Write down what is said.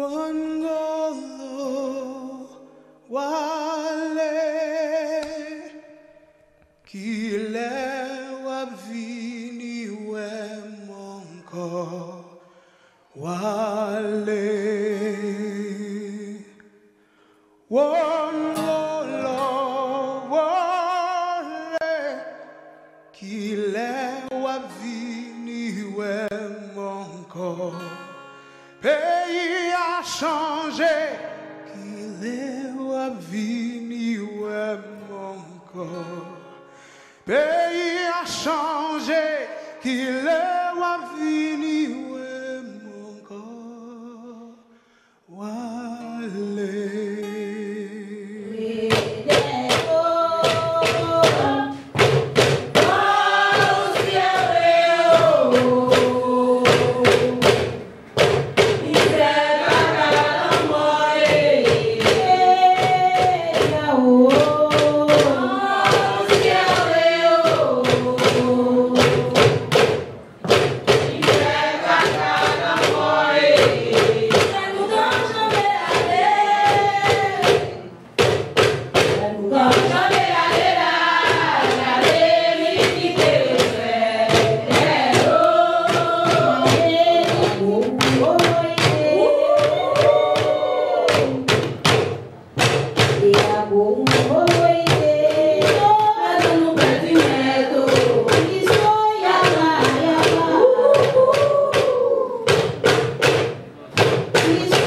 Wangolo wale kile wavini wale Wangolo wale pays a changé, qu'il est venu mon corps. Pays a changé, qu'il est Please